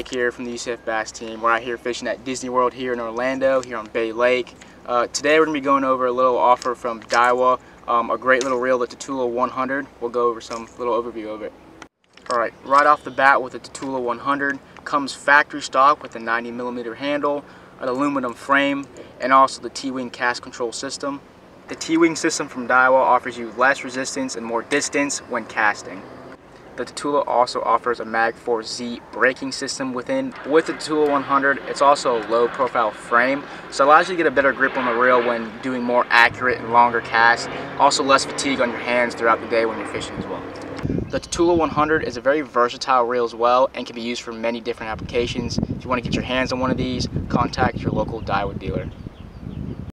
here from the UCF Bass team. We're out here fishing at Disney World here in Orlando, here on Bay Lake. Uh, today we're going to be going over a little offer from Daiwa, um, a great little reel, the Tatula 100. We'll go over some little overview of it. Alright, right off the bat with the Tatula 100 comes factory stock with a 90 millimeter handle, an aluminum frame, and also the T-Wing cast control system. The T-Wing system from Daiwa offers you less resistance and more distance when casting. The Tatula also offers a Magforce Z braking system within. With the Tatula 100, it's also a low profile frame, so it allows you to get a better grip on the reel when doing more accurate and longer casts. Also less fatigue on your hands throughout the day when you're fishing as well. The Tatula 100 is a very versatile reel as well and can be used for many different applications. If you want to get your hands on one of these, contact your local Daiwa dealer.